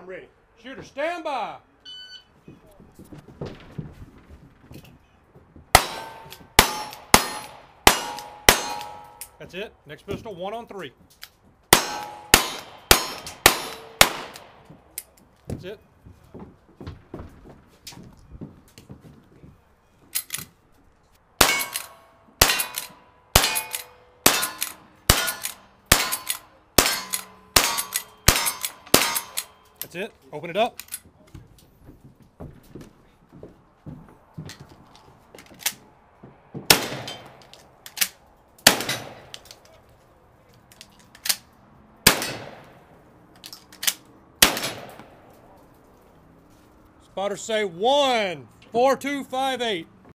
I'm ready. Shooter, stand by. That's it. Next pistol, one on three. That's it. That's it. Open it up. Spotters say one, four, two, five, eight.